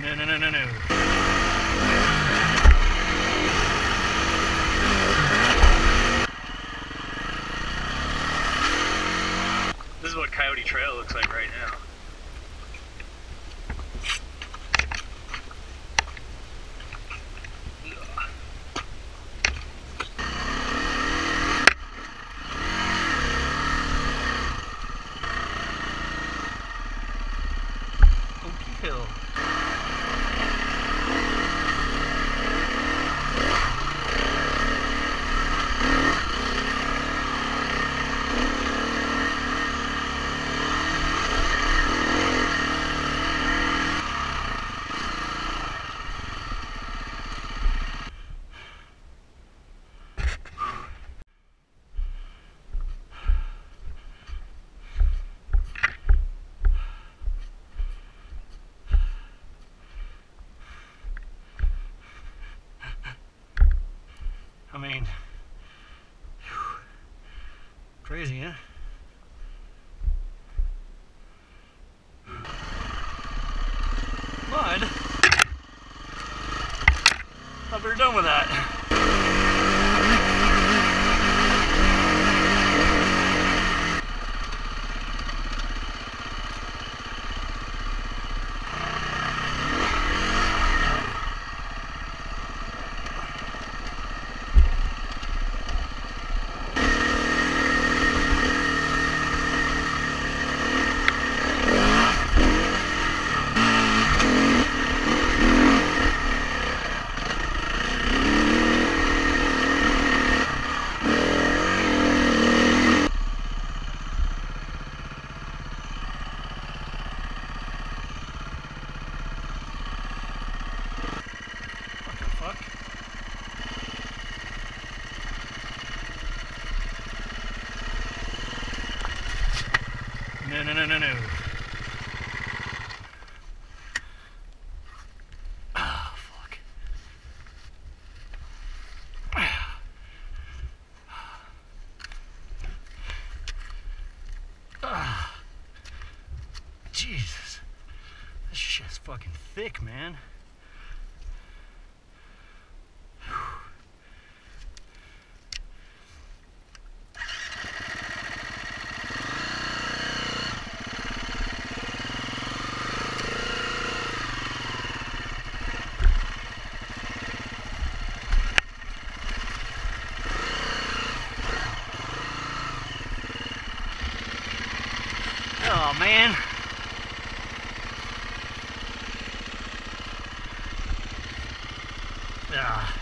No, no, no, no, no. This is what Coyote Trail looks like right now. I mean, whew, crazy, huh? But, thought we were done with that. What the fuck? No, no, no, no, no. Jesus. This shit's fucking thick, man. Oh man. Ah.